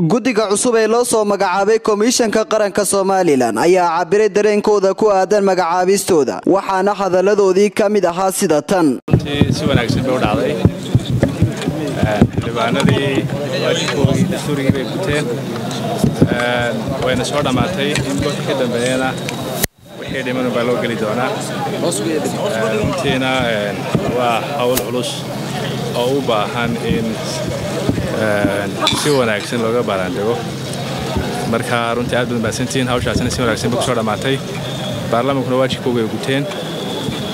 guddiga cusub ee loo soo magacaabay komishanka qaranka somalilan ayaa cabiray dareenkooda ku aadan magacaabistooda waxaana hadalladoodii ka mid ahaa sida tan. Si wanaagsan bay u dhacday xildhibaanadii waajibkoodii bay guteen. Wayna soo dhammaatay in golka ka dambeeyana wixii dhiman baa loo geli doonaa. Runtiina waa hawl culus oo u baahan in si wanaagsan looga baaraandego marka runtii aad baad mahadsantihiin hawshaasina si wanaagsan bay ku soo dhammaatay baarlamaankuna waajibkooga ay guteen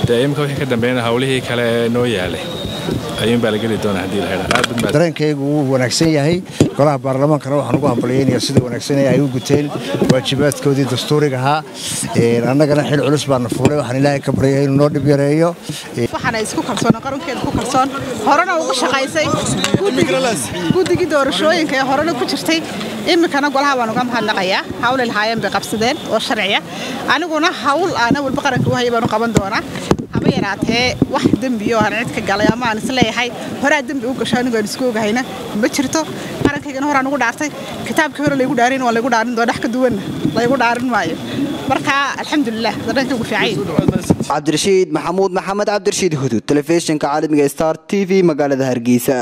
dee iminka wixii ka dambeeyana hawlihii kale ee noo yaalay ayuunbaa la geli doonaa haddii la hedha dareenkaygu wuu wanaagsan yahay. Golaha baarlamaankana waxaan ugu hambalyaynaya sida wanaagsan ay u guteen. Waajibaadkoodii dastuuriga ahaa. Annagana xil culus baana fuulay. Waxaan ilaahay ka baryay inuu noo dhib yareeyo waxaana isku kalsoon qarankeeda ku kalsoon horena ugu shaqaysay guddigii doorashooyinka ee horena ku jirtay. Iminkana golaha baan uga mahadnaqayaa. Hawlay lahaayeen bay qabsadeen oo sharciya. Aniguna hawl aana walba qaranka u hayay baan u qaban doonaa. Haba yaraatee wax dembiyo aan cid ka galay ama aan is leeyahay horaa dembi u gasho anigu aan isku ogahayna. Ma jirto qarankaygana horaan ugu dhaartay. Kitaabkii hore laygu dhaarin waa laygu dhaarin doona wax ka duwanna laygu dhaarin maayo marka alxamdulilah dareenkaygu fiican. Cabdirashiid maxamuud maxamed cabdirashiid hudud telefishinka caalamiga star t v magaalada hargeysa